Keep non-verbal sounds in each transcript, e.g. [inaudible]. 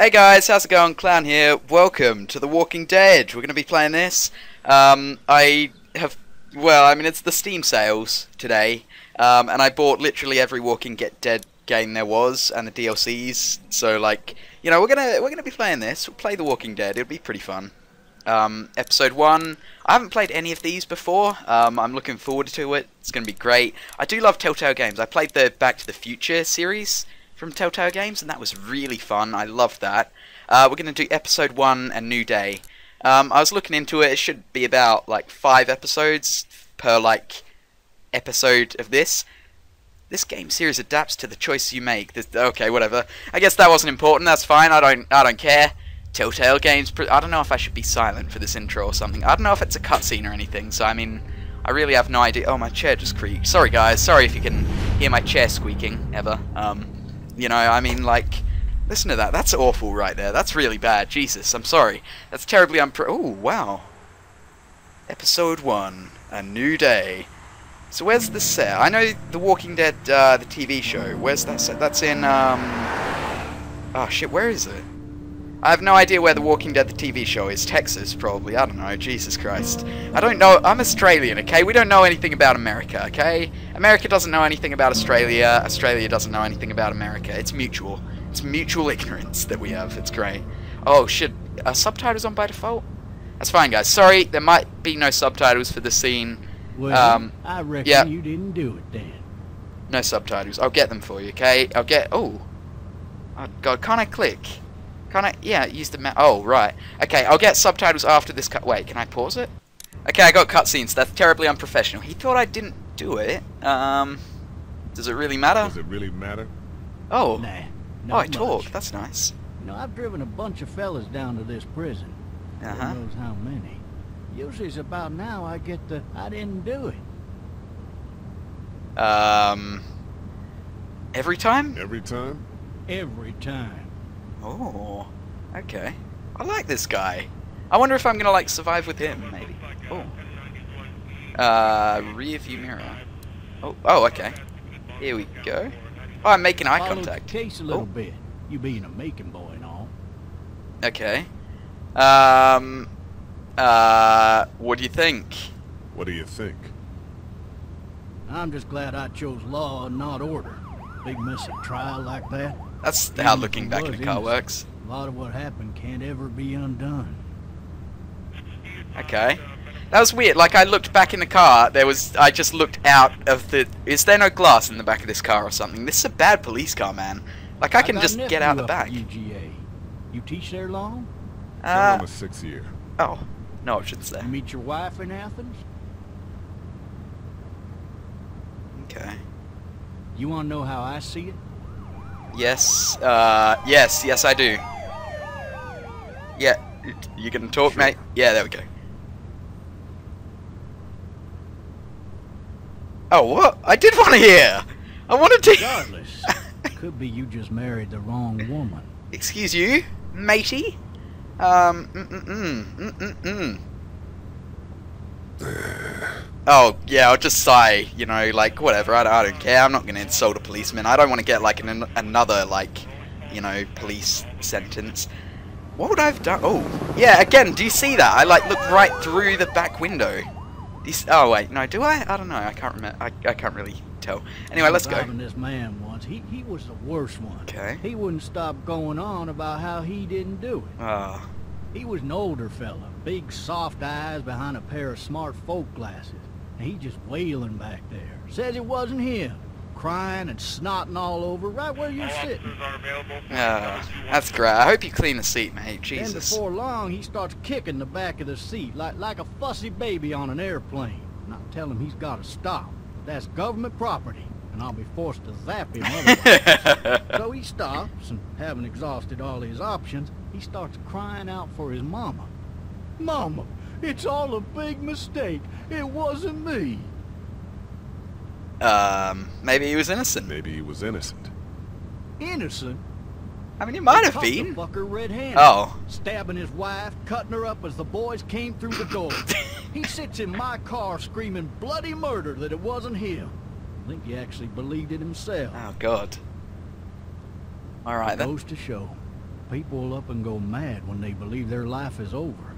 Hey guys, how's it going? Clown here. Welcome to The Walking Dead. We're going to be playing this. Um, I have, well, I mean, it's the Steam sales today, um, and I bought literally every Walking Get Dead game there was, and the DLCs. So, like, you know, we're gonna we're gonna be playing this. We'll play The Walking Dead. It'll be pretty fun. Um, episode one. I haven't played any of these before. Um, I'm looking forward to it. It's going to be great. I do love Telltale games. I played the Back to the Future series from Telltale Games, and that was really fun. I loved that. Uh, we're going to do episode one and New Day. Um, I was looking into it. It should be about like five episodes per like episode of this. This game series adapts to the choice you make. Okay, whatever. I guess that wasn't important. That's fine. I don't. I don't care. Telltale Games. I don't know if I should be silent for this intro or something. I don't know if it's a cutscene or anything. So I mean, I really have no idea. Oh, my chair just creaked. Sorry, guys. Sorry if you can hear my chair squeaking ever. Um, you know, I mean, like, listen to that. That's awful right there. That's really bad. Jesus, I'm sorry. That's terribly unpro. Oh, wow. Episode 1 A New Day. So, where's the set? I know The Walking Dead, uh, the TV show. Where's that set? That's in, um. Oh, shit, where is it? I have no idea where The Walking Dead, the TV show is. Texas, probably. I don't know. Jesus Christ. I don't know. I'm Australian, okay? We don't know anything about America, okay? America doesn't know anything about Australia. Australia doesn't know anything about America. It's mutual. It's mutual ignorance that we have. It's great. Oh, shit. Are subtitles on by default? That's fine, guys. Sorry, there might be no subtitles for the scene. Well, Um, I reckon yeah. you didn't do it then. No subtitles. I'll get them for you, okay? I'll get... Oh. Oh, God. Can't I click? Can't I... Yeah, use the... Ma oh, right. Okay, I'll get subtitles after this cut... Wait, can I pause it? Okay, I got cutscenes. That's terribly unprofessional. He thought I didn't do it. Um... Does it really matter? Does it really matter? Oh. Nah. Oh, Not I talk. That's nice. You know, I've driven a bunch of fellas down to this prison. Uh-huh. Who knows how many? Usually it's about now I get the I didn't do it. Um... Every time? Every time? Every time. Oh. Okay. I like this guy. I wonder if I'm gonna, like, survive with him, maybe. Oh. Uh, rear view mirror. Oh, oh, okay. Here we go. Oh, I'm making eye Followed contact. the case a little Oh. bit. You being a making boy and all. Okay. Um. Uh. What do you think? What do you think? I'm just glad I chose law and not order. Big mess of trial like that. That's Even how looking back in was a car works. A lot of what happened can't ever be undone. Okay. That was weird. Like I looked back in the car. There was. I just looked out of the. Is there no glass in the back of this car or something? This is a bad police car, man. Like I can got just get out the back. UGA. You teach there long? Going Uh. on the sixth year. Oh. No options there. You meet your wife in Athens? Okay. You want to know how I see it? Yes. Uh. Yes. Yes, I do. Yeah. You can talk, mate. Yeah. There we go. Oh, what? I did want to hear. I wanted to. Regardless, could be you just married the wrong woman. Excuse you, matey. Um. Mm mm mm mm mm. mm. Oh yeah, I'll just sigh. You know, like whatever. I don't, I don't care. I'm not gonna insult a policeman. I don't want to get like an, another like, you know, police sentence. What would I have done? Oh, yeah. Again, do you see that? I like look right through the back window. Do you s- oh wait, no. Do I? I don't know. I can't remember. I, I can't really tell. Anyway, let's go. This man once, he, he was the worst one. Okay. He wouldn't stop going on about how he didn't do it. Ah. He was an older fella, big soft eyes behind a pair of smart folk glasses. And he just wailing back there. Says it wasn't him. Crying and snotting all over right where you're sitting. Ah, that's great. I hope you clean the seat, mate. Then Jesus. before long, he starts kicking the back of the seat like, like a fussy baby on an airplane. And I tell him he's got to stop. That's government property, and I'll be forced to zap him otherwise. [laughs] so he stops, and having exhausted all his options, he starts crying out for his mama. Mama, it's all a big mistake. It wasn't me. um, maybe he was innocent. Maybe he was innocent. Innocent? I mean, he might have Caught the been. fucker red-handed. Oh. Stabbing his wife, cutting her up as the boys came through the door. [laughs] he sits in my car screaming bloody murder that it wasn't him. I think he actually believed it himself. Oh God. All right then. Goes to show. People up and go mad when they believe their life is over.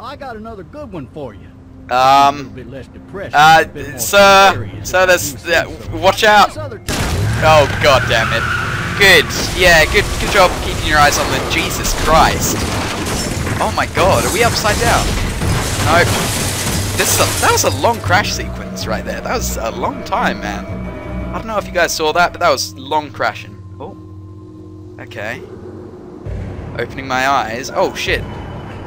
I got another good one for you. a Um, little bit less depressing. uh, sir, sir, there's, so. watch out. This other time- Oh god damn it. Good. Yeah, good good job keeping your eyes on the Jesus Christ. Oh my god, are we upside down? Nope. This is a, that was a long crash sequence right there. That was a long time, man. I don't know if you guys saw that, but that was long crashing. Oh. Okay. Opening my eyes. Oh shit.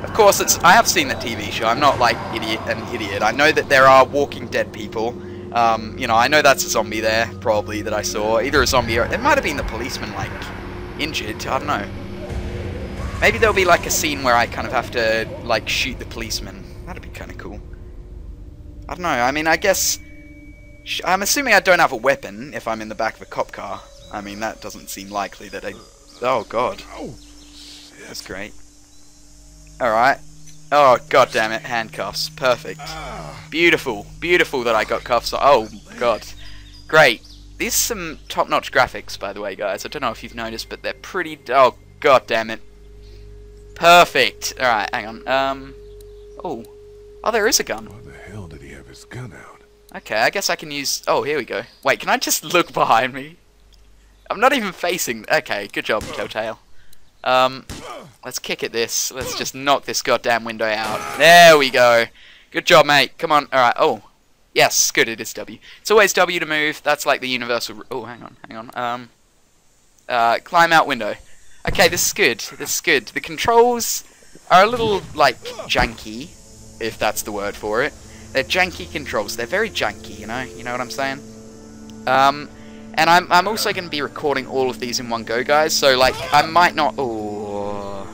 Of course, it's. I have seen the TV show. I'm not like idiot an idiot. I know that there are Walking Dead people. Um, you know, I know that's a zombie there, probably that I saw. Either a zombie or it might have been the policeman, like injured. I don't know. Maybe there'll be like a scene where I kind of have to like shoot the policeman. That'd be kind of cool. I don't know. I mean, I guess sh- I'm assuming I don't have a weapon if I'm in the back of a cop car. I mean, that doesn't seem likely that I. Oh God, Oh, that's great. All right. Oh God damn it! Handcuffs. Perfect. Beautiful. Beautiful that I got cuffs on. Oh God. Great. These are some top-notch graphics, by the way, guys. I don't know if you've noticed, but they're pretty. Oh God damn it. Perfect. All right. Hang on. Um. Oh. Oh, there is a gun. why the hell did he have his gun out? Okay, I guess I can use... Oh, here we go. Wait, can I just look [laughs] behind me? I'm not even facing... Okay, good job, Telltale. Um, let's kick at this. Let's just knock this goddamn window out. There we go. Good job, mate. Come on. Alright, oh. Yes, good, it is W. It's always W to move. That's like the universal... Oh, hang on, hang on. Um, uh, climb out window. Okay, this is good. This is good. The controls are a little, like, janky, if that's the word for it. They're janky controls. They're very janky, you know. You know what I'm saying? Um, and I'm I'm also going to be recording all of these in one go, guys. So like, I might not. Oh,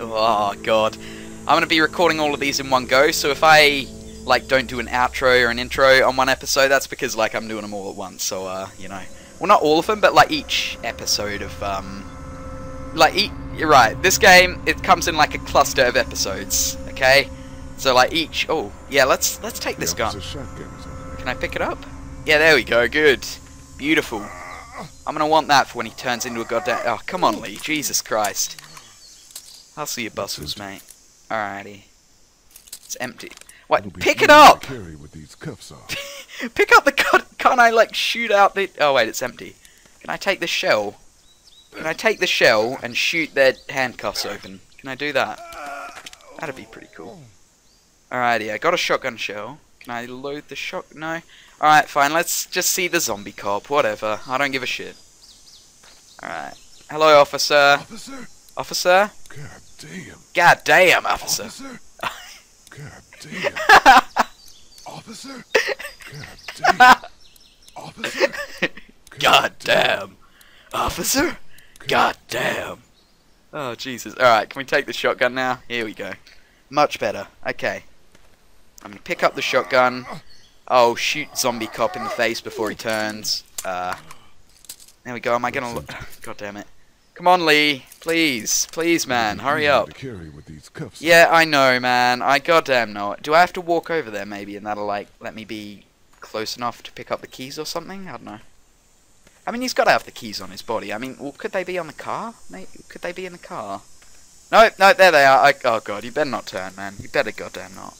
oh God, I'm going to be recording all of these in one go. So if I like don't do an outro or an intro on one episode, that's because like I'm doing them all at once. So uh, you know, well not all of them, but like each episode of um, like e- you're right. This game it comes in like a cluster of episodes. Okay. So like each, oh yeah, let's let's take this gun. officer's shotgun's over there. Can I pick it up? Yeah, there we go. Good, beautiful. I'm gonna want that for when he turns into a goddamn. Oh, come on, Lee. Jesus Christ. I'll see your bustles, mate. Alrighty. It's empty. What? Pick it up. Carry with these cuffs on. [laughs] Pick up the gun. Can't I like shoot out the? Oh wait, it's empty. Can I take the shell? Can I take the shell and shoot their handcuffs open? Can I do that? That'd be pretty cool. Alrighty, I got a shotgun shell. Can I load the shot? No. Alright, fine. Let's just see the zombie cop. Whatever. I don't give a shit. Alright. Hello, officer. Officer? Officer? God damn. God damn, officer. Officer? [laughs] God damn. Officer? God damn. Officer? God damn. Officer? God damn. Oh, Jesus. Alright, can we take the shotgun now? Here we go. Much better. Okay. I'm gonna pick up the shotgun. Oh, shoot zombie cop in the face before he turns. Uh, there we go. Am I gonna look? God damn it. Come on, Lee. Please. Please, man. Hurry up. To carry with these cuffs on. Yeah, I know, man. I goddamn know it. Do I have to walk over there maybe, and that'll like let me be close enough to pick up the keys or something? I don't know. I mean, he's got to have the keys on his body. I mean, well, could they be on the car? Maybe could they be in the car? No, no, there they are. I, oh god, you better not turn, man. You better goddamn not.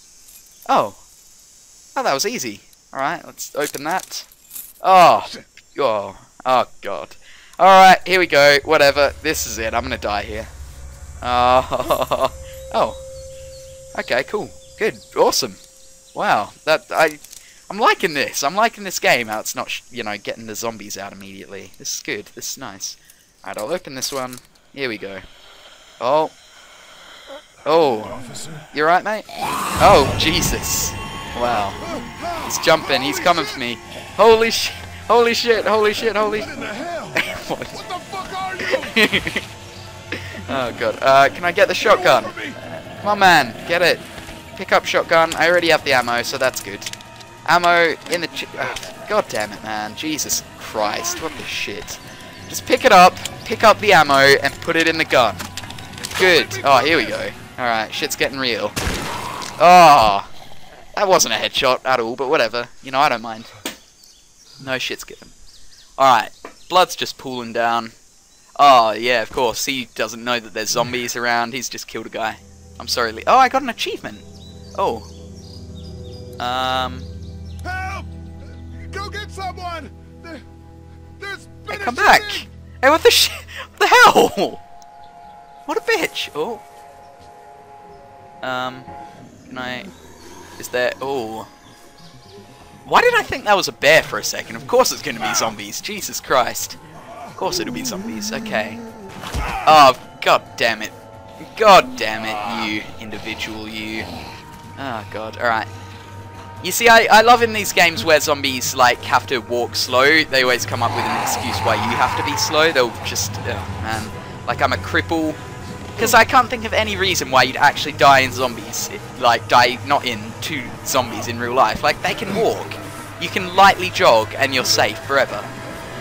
Oh, oh, that was easy. All right, let's open that. Oh, oh, oh god. All right, here we go. Whatever. This is it. I'm gonna die here. Oh, [laughs] oh. Okay, cool. Good. Awesome. Wow. That I I'm liking this. I'm liking this game. How it's not, sh- you know, getting the zombies out immediately. This is good. This is nice. Alright, I'll open this one. Here we go. Oh. Oh. Officer? You right, mate? Oh, Jesus. Wow. He's jumping. He's coming for me. Holy shit. Holy shit. Holy shit. Holy What the hell? What? What the fuck are you? [laughs] oh, God. Uh, can I get the shotgun? Come on, man, get it. Pick up shotgun. I already have the ammo, so that's good. Ammo in the. Ch- Ugh, God damn it, man. Jesus Christ, what the shit. Just pick it up, pick up the ammo, and put it in the gun. Good. Oh, here we go. Alright, shit's getting real. Oh, that wasn't a headshot at all, but whatever. You know, I don't mind. No shit's given. Alright, blood's just pooling down. Oh, yeah, of course. He doesn't know that there's zombies around. He's just killed a guy. I'm sorry, Lee. Oh, I got an achievement. Oh. Um. Help! Go get someone! There, there's Hey, come back. shooting! Hey, what the sh- What the hell? What a bitch. Oh. Um. Can I. Is there. Oh. Why did I think that was a bear for a second? Of course it's going to be zombies. Jesus Christ. Of course it'll be zombies. Okay. Oh, god damn it. God damn it, you individual, you. Oh god, alright. You see, I, I love in these games where zombies, like, have to walk slow. They always come up with an excuse why you have to be slow. They'll just, oh man. Like, I'm a cripple. Because I can't think of any reason why you'd actually die in zombies. Like, die, not in, two zombies in real life. Like, they can hmm. walk. You can lightly jog and you're safe forever.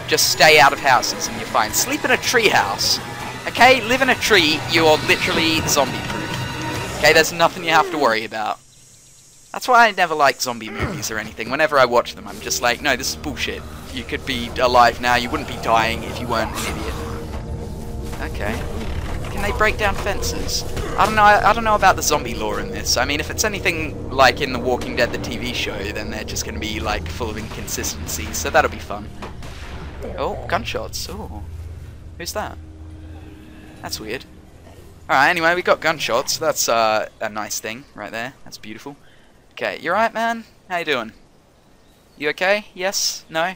Just stay out of houses and you're fine. Sleep in a tree house. Okay, live in a tree, you're literally zombie proof. Okay, there's nothing you have to worry about. That's why I never like zombie hmm. movies or anything. Whenever I watch them, I'm just like, no, this is bullshit. You could be alive now, you wouldn't be dying if you weren't an idiot. Okay. Can they break down fences? I don't know. I, I don't know about the zombie lore in this. I mean, if it's anything like in The Walking Dead, the TV show, then they're just going to be like full of inconsistencies. So that'll be fun. Oh, gunshots. Oh, who's that? That's weird. Alright, anyway, we got gunshots. That's uh, a nice thing right there. That's beautiful. Okay, You're right, man? How you doing? You okay? Yes? No?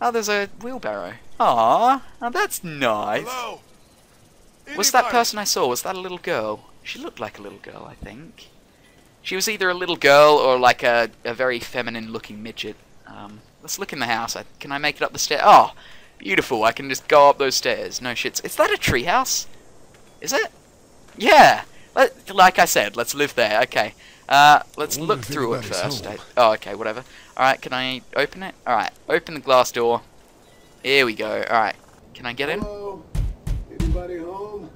Oh, there's a wheelbarrow. Aw, oh, that's nice. Hello? Was that person I saw, was that a little girl? She looked like a little girl, I think. She was either a little girl or like a, a very feminine looking midget. Um, let's look in the house. I, can I make it up the stairs? Oh, beautiful. I can just go up those stairs. No shits. Is that a treehouse? Is it? Yeah. Let, like I said, let's live there. Okay. Uh, let's look through it first. I, oh, okay, whatever. Alright, can I open it? Alright, open the glass door. Here we go. Alright. Can I get in? Hello? Anybody home?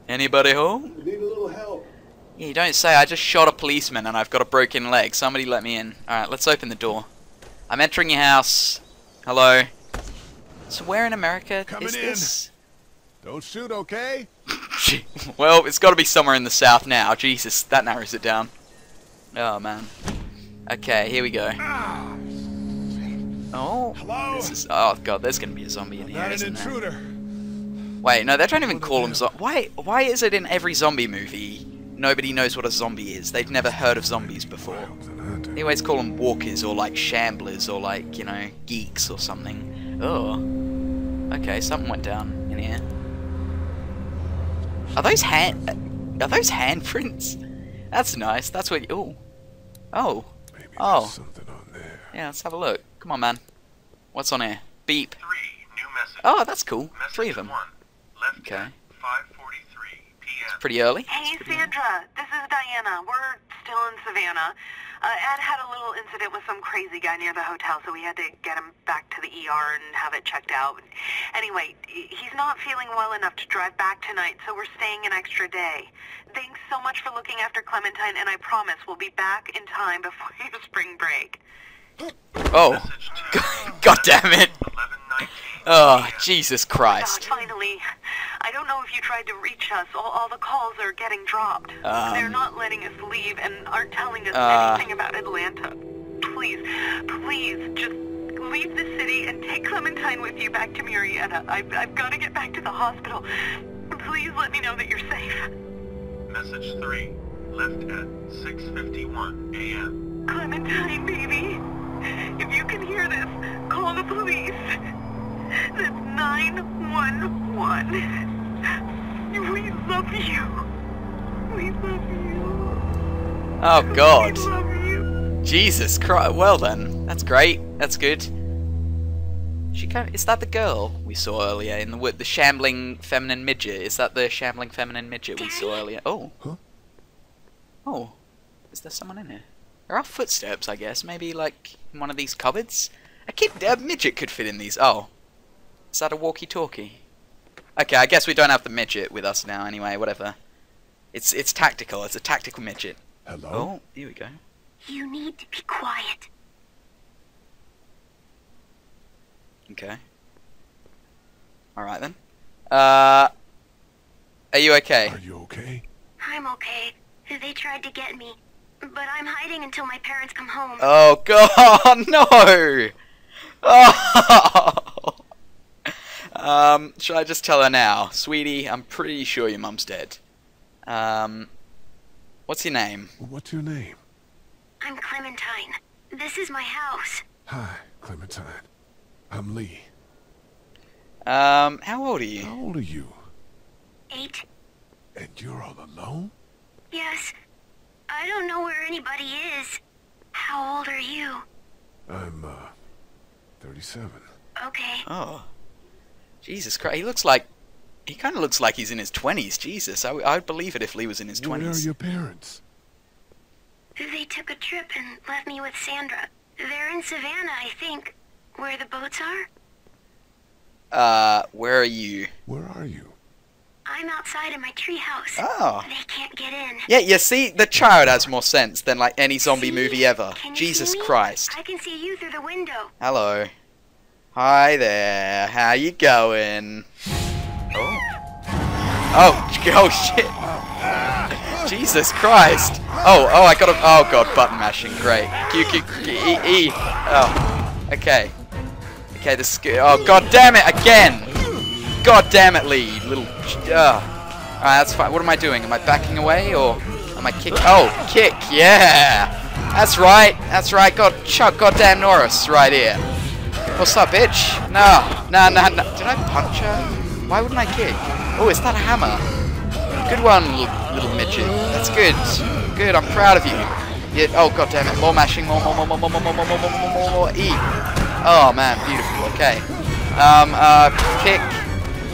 Anybody home? Need a little help. Yeah, you don't say. I just shot a policeman and I've got a broken leg. Somebody let me in. Alright, let's open the door. I'm entering your house. Hello. So where in America Coming is in. this? Don't shoot, okay? [laughs] well, it's got to be somewhere in the south now. Jesus, that narrows it down. Oh, man. Okay, here we go. Ah, Oh, Hello? this is... Oh, God, there's going to be a zombie in here, not an isn't there? Intruder. Wait, no, they don't even call them zombies. Why, why is it in every zombie movie nobody knows what a zombie is? They've never heard of zombies before. Wild and hunted. They always call them walkers or like shamblers or like, you know, geeks or something. Oh. Okay, something went down in here. Are those hand... Are those handprints? That's nice. That's what... Oh. Oh. Oh. something on there. Yeah, let's have a look. Come on, man. What's on here? Beep. Three new message. Oh, that's cool. Message Three of them. One. Left Okay. at 5:43 p.m. Pretty early. Hey, It's pretty early. Sandra. This is Diana. We're still in Savannah. Uh, Ed had a little incident with some crazy guy near the hotel, so we had to get him back to the ER and have it checked out. Anyway, he's not feeling well enough to drive back tonight, so we're staying an extra day. Thanks so much for looking after Clementine, and I promise we'll be back in time before [laughs] your spring break. Oh. Message two. [laughs] God damn it. 11:19 Oh, p.m. Jesus God, Christ. finally. I don't know if you tried to reach us. All, all the calls are getting dropped. Um, They're not letting us leave and aren't telling us uh, anything about Atlanta. Please, please, just leave the city and take Clementine with you back to Murrieta. I've, I've got to get back to the hospital. Please let me know that you're safe. Message three. Left at 6:51 a.m. Clementine, baby. If you can hear this, call the police. That's 911. We love you. We love you. Oh, God. We love you. Jesus Christ. Well then, that's great. That's good. She kind is that the girl we saw earlier in the wood? The shambling feminine midget. Is that the shambling feminine midget we saw earlier? Oh. Huh? Oh. Is there someone in here? There are footsteps, I guess. Maybe like in one of these cupboards. A kid, a midget could fit in these. Oh. Is that a walkie-talkie? Okay, I guess we don't have the midget with us now. Anyway, whatever. It's it's tactical. It's a tactical midget. Hello? Oh, here we go. You need to be quiet. Okay. Alright then. Uh, are you okay? Are you okay? I'm okay. They tried to get me, but I'm hiding until my parents come home. Oh [laughs] god, no! [laughs] Oh! Um, should I just tell her now? Sweetie, I'm pretty sure your mum's dead. Um, what's your name? What's your name? I'm Clementine. This is my house. Hi, Clementine. I'm Lee. Um, how old are you? How old are you? Eight. And you're all alone? Yes. I don't know where anybody is. How old are you? I'm, uh, 37. Okay. Oh. Jesus Christ, he looks like... He kind of looks like he's in his 20s, Jesus. I, I'd believe it if Lee was in his twenties. Where are your parents? They took a trip and left me with Sandra. They're in Savannah, I think. Where the boats are? Uh, where are you? Where are you? I'm outside in my treehouse. Oh. They can't get in. Yeah, you see, the child has more sense than like any zombie See? movie ever. Can you Jesus see me? Christ. I can see you through the window. Hello. Hi there. How you going? Oh. Oh, oh shit. Jesus Christ. Oh, oh, I got a. Oh god, button mashing. Great. Q, Q, Q, E, E. Oh. Okay. Okay, this. Oh, god damn it, again! God damn it, Lee, little. Uh. Alright, that's fine. What am I doing? Am I backing away or am I kick? Oh, kick, yeah! That's right, that's right. God, Chuck goddamn Norris right here. What's up, bitch? No, no, no, no. Did I punch her? Why wouldn't I kick? Oh, is that a hammer? Good one, little, midget. That's good. Good, I'm proud of you. Yeah, oh, god damn it. More mashing, more, more, more, more, more, more, more, more, more, more, more, more, more. E. Oh, man, beautiful. Okay. Um, uh, kick.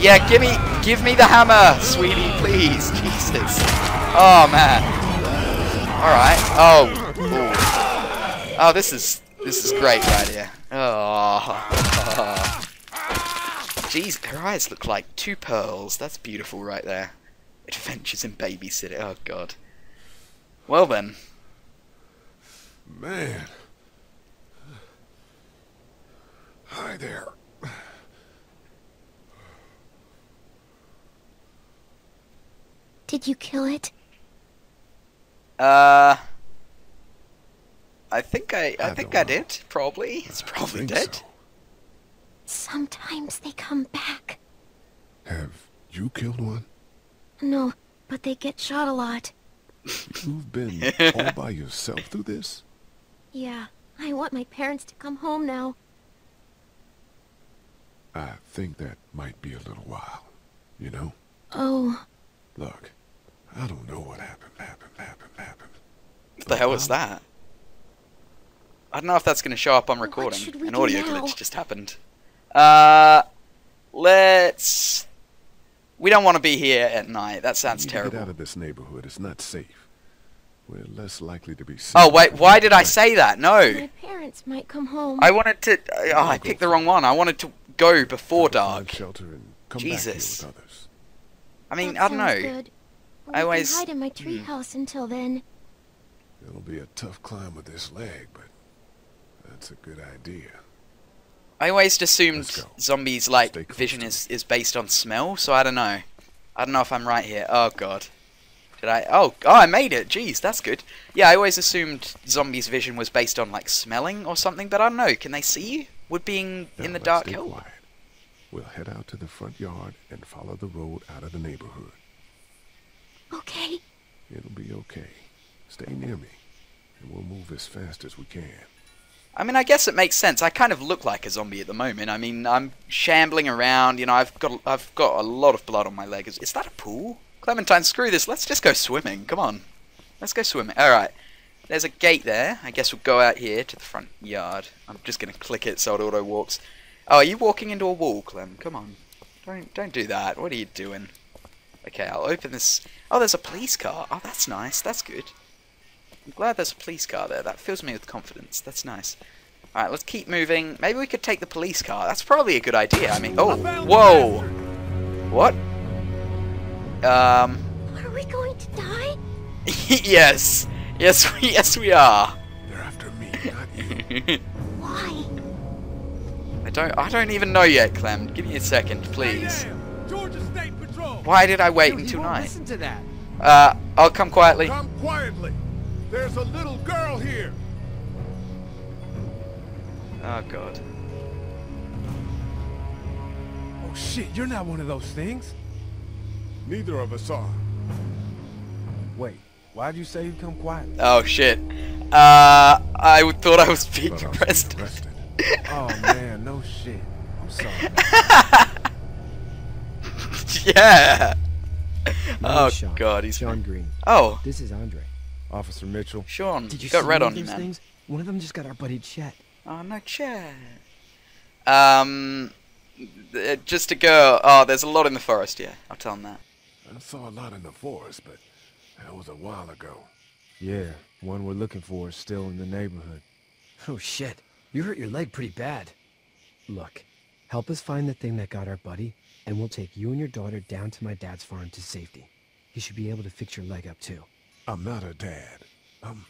Yeah, give me, give me the hammer, sweetie, please. Jesus. Oh, man. Alright. Oh. Ooh. Oh, this is, this is great right here. Oh. Jeez, her eyes look like two pearls. That's beautiful right there. Adventures in babysitting. Oh, God. Well, then. Man. Hi there. Did you kill it? Uh, I think I, I, I think I did. Probably, it's probably dead. so. Sometimes they come back. Have you killed one? No, but they get shot a lot. You've been [laughs] all by yourself through this? Yeah, I want my parents to come home now. I think that might be a little while. You know? Oh, Look, I don't know what happened, happened, happened, happened. What the hell was that? I don't know if that's going to show up on recording. should we An do audio now? glitch just happened. Uh, let's. We don't want to be here at night. That We sounds terrible. to Get out of this neighborhood. It's not safe. We're less likely to be seen. Oh wait, why did I say that? No, my parents might come home. I wanted to. Oh, I picked the wrong one. I wanted to go before Try to find dark. Shelter and come Jesus. back here with others. I mean, That I don't know. sounds Good. I We always- can hide in my hmm. treehouse until then. It'll be a tough climb with this leg, but that's a good idea. I always assumed zombies like vision is, is based on smell, so I don't know. I don't know if I'm right here. Oh god. Did I oh oh I made it, jeez, that's good. Yeah, I always assumed zombies vision was based on like smelling or something, but I don't know, can they see you? Would being Now, in the let's dark stay help? quiet. We'll head out to the front yard and follow the road out of the neighborhood. Okay. It'll be okay. Stay near me, and we'll move as fast as we can. I mean, I guess it makes sense. I kind of look like a zombie at the moment. I mean, I'm shambling around. You know, I've got I've got a lot of blood on my leg. Is, is that a pool? Clementine, screw this. Let's just go swimming. Come on, let's go swimming. All right. There's a gate there. I guess we'll go out here to the front yard. I'm just gonna click it so it auto walks. Oh, are you walking into a wall, Clem? Come on. Don't don't do that. What are you doing? Okay, I'll open this. Oh, there's a police car. Oh, that's nice. That's good. I'm glad there's a police car there. That fills me with confidence. That's nice. Alright, let's keep moving. Maybe we could take the police car. That's probably a good idea. I mean, oh, whoa! What? Um, Are we going to die? [laughs] yes. Yes, we, [laughs] yes we are. They're after me, not you. [laughs] Why? I don't, I don't even know yet, Clem. Give me a second, please. George is Why did I wait Dude, he until won't night? Listen to that. Uh, I'll come quietly. Come quietly. There's a little girl here. Oh god. Oh shit, you're not one of those things. Neither of us are. Wait, why'd you say you'd come quiet? Oh shit. Uh, I w- thought I was being Thought I was arrested. arrested. [laughs] Oh man, no shit. I'm sorry. [laughs] yeah. Oh shot. god, he's. Shawn Greene. Oh, This is Andre. Officer Mitchell. Shawn, Did you got see red on of you, man. things? One of them just got our buddy Chet. Oh no, Chad. Um, uh, just a girl. Oh, there's a lot in the forest. Yeah, I'll tell him that. I saw a lot in the forest, but that was a while ago. Yeah, one we're looking for is still in the neighborhood. Oh shit. You hurt your leg pretty bad. Look, help us find the thing that got our buddy, and we'll take you and your daughter down to my dad's farm to safety. He should be able to fix your leg up too. I'm not her dad. I'm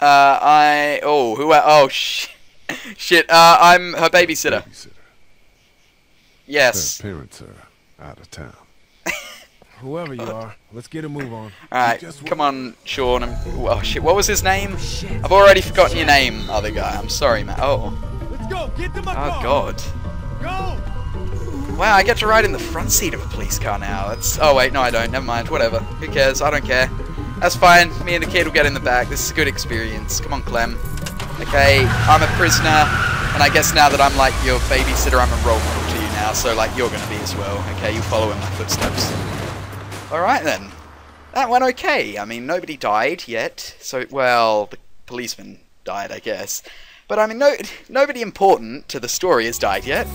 Uh, I. Oh, who? I, oh, sh- [laughs] shit. Uh, I'm her babysitter. babysitter. Yes. Her parents are out of town. Whoever you are, let's get a move on. [laughs] All right, just come on, Shawn. I'm, oh shit, what was his name? Shit. I've already forgotten your name, other guy. I'm sorry, man. Oh, Let's go, get to my oh god. Go! Wow, I get to ride in the front seat of a police car now. That's. Oh wait, no, I don't. Never mind. Whatever. Who cares? I don't care. That's fine. Me and the kid will get in the back. This is a good experience. Come on, Clem. Okay, I'm a prisoner, and I guess now that I'm like your babysitter, I'm a role model to you now. So like you're gonna be as well. Okay, you follow in my footsteps. All right then. That went okay. I mean, nobody died yet. So well, the policeman died, I guess. But I mean, no, nobody important to the story has died yet.